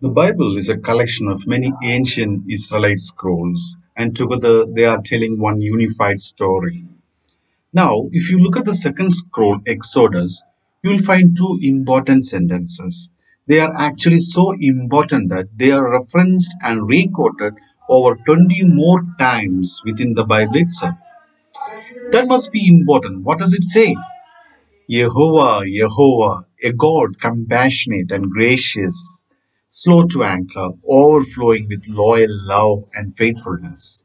The Bible is a collection of many ancient Israelite scrolls, and together they are telling one unified story. Now, if you look at the second scroll, Exodus, you will find two important sentences. They are actually so important that they are referenced and re-quoted over 20 more times within the Bible itself. That must be important. What does it say? Jehovah, Jehovah, a God compassionate and gracious, slow to anger, overflowing with loyal love and faithfulness.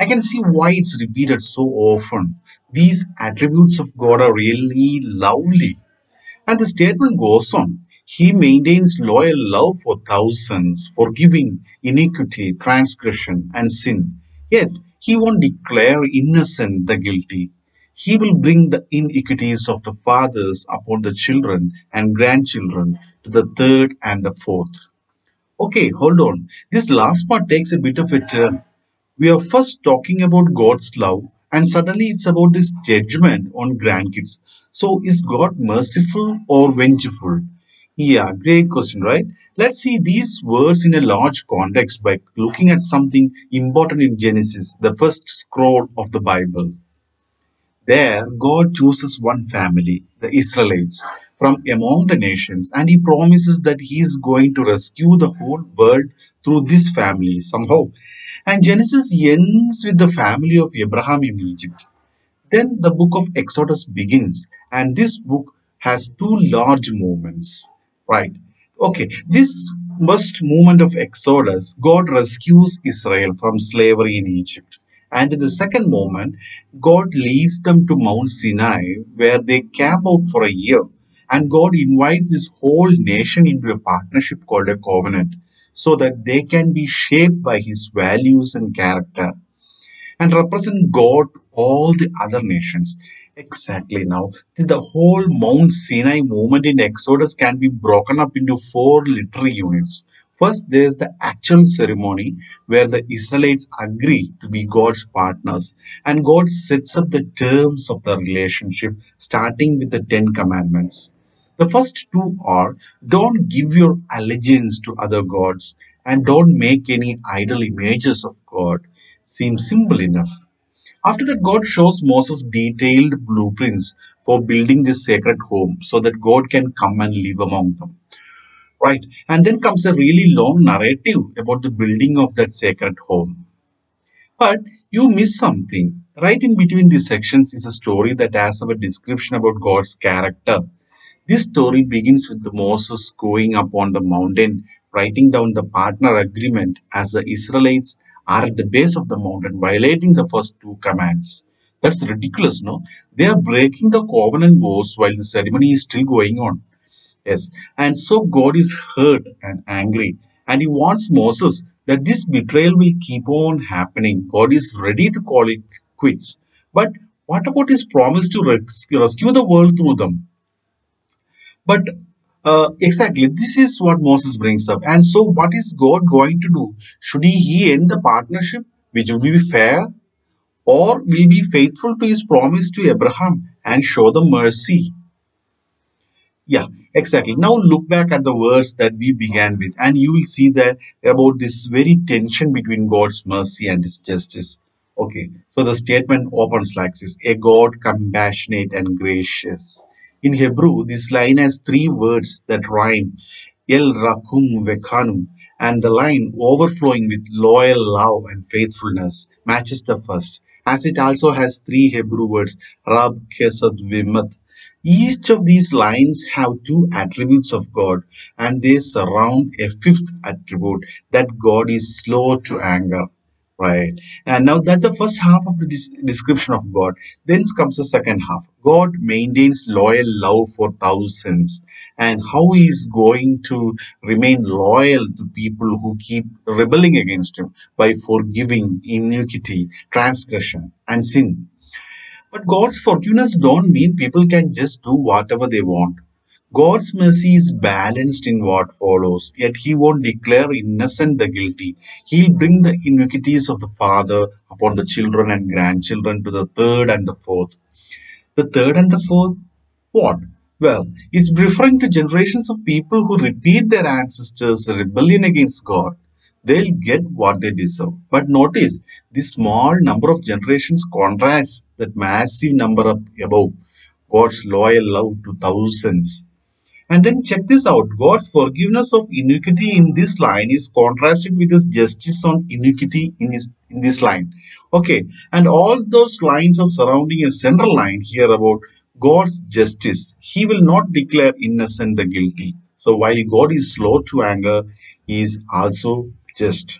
I can see why it's repeated so often. These attributes of God are really lovely. And the statement goes on He maintains loyal love for thousands, forgiving iniquity, transgression, and sin. Yet, He won't declare innocent the guilty. He will bring the iniquities of the fathers upon the children and grandchildren to the third and the fourth. Okay, hold on. This last part takes a bit of a turn. We are first talking about God's love, and suddenly it's about this judgment on grandkids. So, is God merciful or vengeful? Yeah, great question, right? Let's see these words in a large context by looking at something important in Genesis, the first scroll of the Bible. There, God chooses one family, the Israelites, from among the nations, and He promises that He is going to rescue the whole world through this family somehow. And Genesis ends with the family of Abraham in Egypt. Then the book of Exodus begins, and this book has two large movements, right? Okay, this first movement of Exodus, God rescues Israel from slavery in Egypt. And in the second moment, God leads them to Mount Sinai, where they camp out for a year. And God invites this whole nation into a partnership called a covenant, so that they can be shaped by His values and character and represent God to all the other nations. Exactly now, the whole Mount Sinai movement in Exodus can be broken up into four literary units. First, there is the actual ceremony where the Israelites agree to be God's partners, and God sets up the terms of the relationship, starting with the Ten Commandments. The first two are don't give your allegiance to other gods and don't make any idol images of God. Seems simple enough. After that, God shows Moses detailed blueprints for building this sacred home so that God can come and live among them. Right. And then comes a really long narrative about the building of that sacred home. But you miss something. Right in between these sections is a story that has a description about God's character. This story begins with Moses going up on the mountain, writing down the partner agreement as the Israelites are at the base of the mountain, violating the first two commands. That's ridiculous, no? They are breaking the covenant vows while the ceremony is still going on. Yes. And so God is hurt and angry. And he wants Moses that this betrayal will keep on happening. God is ready to call it quits. But what about his promise to rescue, rescue the world through them? But uh, exactly, this is what Moses brings up. And so, what is God going to do? Should he, he end the partnership, which will be fair, or will be faithful to his promise to Abraham and show the mercy? Yeah, exactly. Now look back at the verse that we began with, and you will see that about this very tension between God's mercy and his justice. Okay, so the statement opens like this A God compassionate and gracious. In Hebrew, this line has three words that rhyme. El Rakum Vekanum, and the line overflowing with loyal love and faithfulness matches the first, as it also has three Hebrew words Rab Kesed Vimat. Each of these lines have two attributes of God and they surround a fifth attribute that God is slow to anger. Right. And now that's the first half of the description of God. Then comes the second half. God maintains loyal love for thousands and how he is going to remain loyal to people who keep rebelling against him by forgiving iniquity, transgression, and sin. But God's forgiveness don't mean people can just do whatever they want. God's mercy is balanced in what follows, yet he won't declare innocent the guilty. He'll bring the iniquities of the father upon the children and grandchildren to the third and the fourth. The third and the fourth, what? Well, it's referring to generations of people who repeat their ancestors' rebellion against God. They'll get what they deserve. But notice, this small number of generations contrasts that massive number up above God's loyal love to thousands. And then check this out God's forgiveness of iniquity in this line is contrasted with his justice on iniquity in, his, in this line. Okay, and all those lines are surrounding a central line here about God's justice. He will not declare innocent the guilty. So while God is slow to anger, he is also just.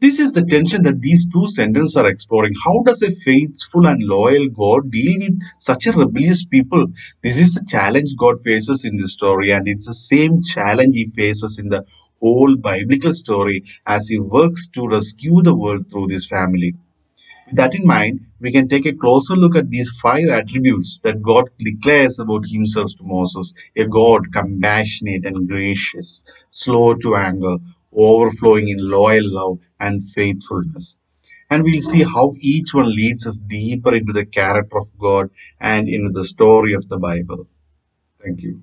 This is the tension that these two sentences are exploring. How does a faithful and loyal God deal with such a rebellious people? This is the challenge God faces in this story, and it's the same challenge he faces in the whole biblical story as he works to rescue the world through this family. With that in mind, we can take a closer look at these five attributes that God declares about himself to Moses a God compassionate and gracious, slow to anger, overflowing in loyal love and faithfulness. And we'll see how each one leads us deeper into the character of God and into the story of the Bible. Thank you.